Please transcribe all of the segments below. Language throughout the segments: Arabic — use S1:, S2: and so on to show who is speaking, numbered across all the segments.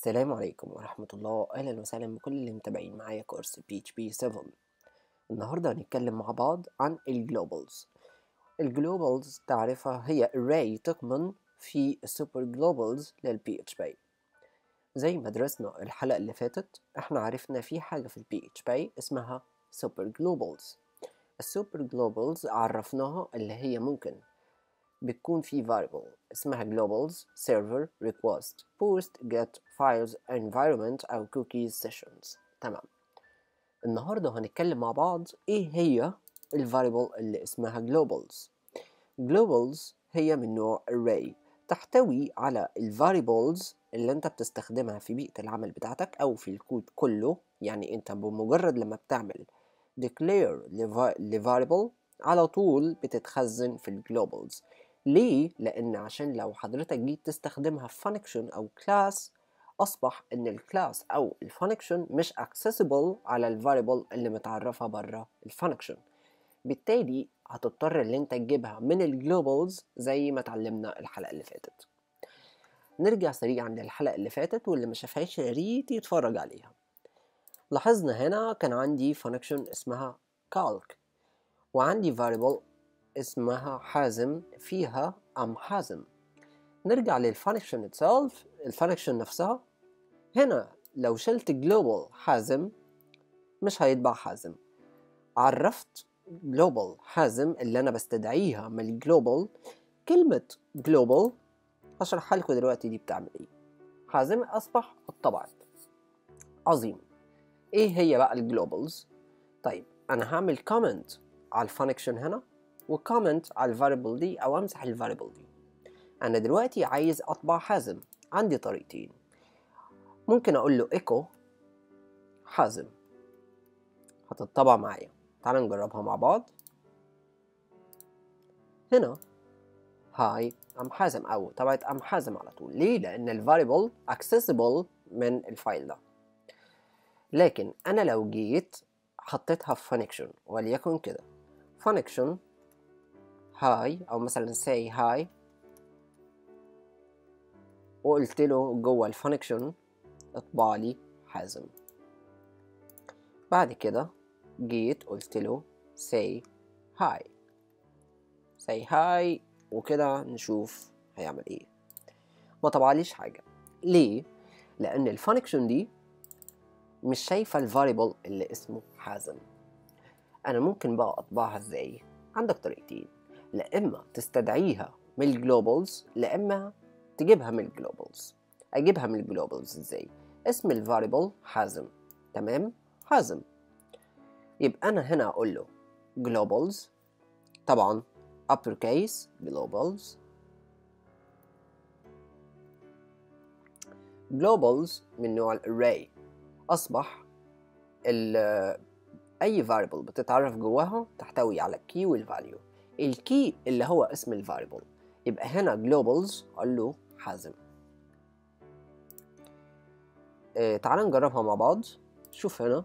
S1: السلام عليكم ورحمة الله. أهلا وسهلا بكل اللي متابعين معايا كورس PHP 7 النهاردة هنتكلم مع بعض عن ال globals. ال globals تعرفها هي array تكمن في ال super globals لل PHP زي ما درسنا الحلقة اللي فاتت إحنا عرفنا في حاجة في ال PHP اسمها super globals ال super globals عرفناها اللي هي ممكن بتكون في variable اسمها globals server request post get files environment أو cookies sessions. تمام. النهاردة هنتكلم مع بعض إيه هي ال variable اللي اسمها globals. globals هي من نوع array تحتوي على ال variables اللي أنت بتستخدمها في بيئة العمل بتاعتك أو في الكود كله. يعني أنت بمجرد لما بتعمل declare ل variable على طول بتتخزن في ال globals ليه؟ لأن عشان لو حضرتك جيت تستخدمها في function أو class أصبح إن ال class أو ال function مش accessible على ال variable اللي متعرفة بره ال function بالتالي هتضطر إن أنت تجيبها من ال globals زي ما اتعلمنا الحلقة اللي فاتت. نرجع سريعا للحلقة اللاللي فاتت واللي ما شافهاش يا ريت يتفرج عليها. لاحظنا هنا كان عندي function اسمها calc وعندي variable اسمها حازم فيها I'm حازم. نرجع لل function itself ال function نفسها. هنا لو شلت global حازم مش هيطبع حازم. عرفت global حازم اللي أنا بستدعيها من ال global كلمة global هشرحها لكم دلوقتي دي بتعمل إيه. حازم أصبح اتطبعت عظيم. إيه هي بقى ال globals طيب أنا هعمل comment على ال function هنا. و comment على ال variable دي أو أمسح ال variable دي أنا دلوقتي عايز أطبع حازم. عندي طريقتين. ممكن أقول له ايكو حازم. هتطبع معايا. تعال نجربها مع بعض. هنا. Hi I'm حازم. أو طبعت I'm حازم على طول. ليه؟ لأن ال variable accessible من ال file ده. لكن أنا لو جيت حطيتها في function وليكن كده. function hi أو مثلا say hi. وقلت له جوه ال function اطبع لي حازم. بعد كده جيت قلت له say hi. say hi وكده نشوف هيعمل إيه. ما طبعليش حاجة. ليه؟ لأن ال function دي مش شايفة ال variable اللي اسمه حازم. أنا ممكن بقى أطبعها إزاي؟ عندك طريقتين. لا إما تستدعيها من ال globals لا إما تجيبها من ال globals أجيبها من ال globals إزاي؟ اسم ال variable حازم. تمام؟ حازم. يبقى أنا هنا أقول له globals طبعا uppercase globals globals من نوع ال array أصبح أي variable بتتعرف جواها تحتوي على ال key وال value ال key اللي هو اسم ال variable. يبقى هنا globals قال له حازم. آه تعال نجربها مع بعض. شوف هنا.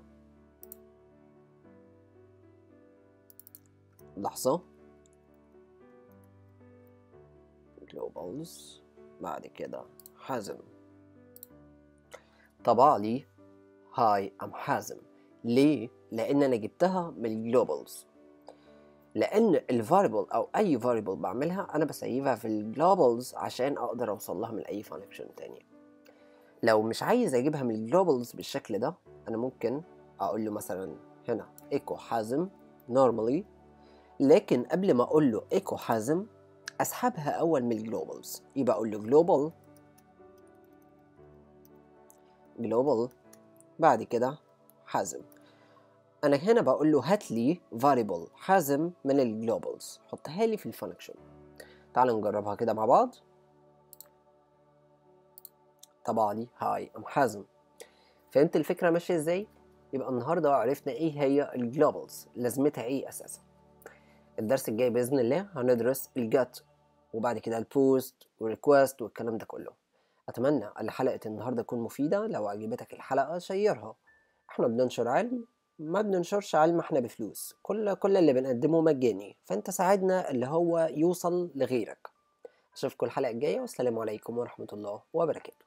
S1: لحظة. globals. بعد كده حازم. طبع لي. Hi I'm حازم. ليه؟ لأن أنا جبتها من ال globals لأن ال variable أو أي variable بعملها أنا بسيبها في ال globals عشان أقدر أوصل لها من أي function تانية. لو مش عايز أجيبها من ال globals بالشكل ده أنا ممكن أقول له مثلا هنا إيكو حازم normally لكن قبل ما أقول له إيكو حازم أسحبها أول من ال globals يبقى أقول له global global بعد كده حازم أنا هنا بقول له هات لي variable حازم من ال globals حطها لي في ال function تعال نجربها كده مع بعض. طبع لي Hi I'm حازم. فهمت الفكرة ماشية إزاي؟ يبقى النهارده عرفنا إيه هي ال globals لازمتها إيه أساسا؟ الدرس الجاي بإذن الله هندرس ال get وبعد كده ال post وال request والكلام ده كله. أتمنى ان حلقه النهارده تكون مفيدة. لو عجبتك الحلقة شيرها. إحنا بننشر علم ما بننشرش علم إحنا بفلوس كل كل اللي بنقدمه مجاني فانت ساعدنا اللي هو يوصل لغيرك. أشوفكم الحلقة الجاية والسلام عليكم ورحمة الله وبركاته.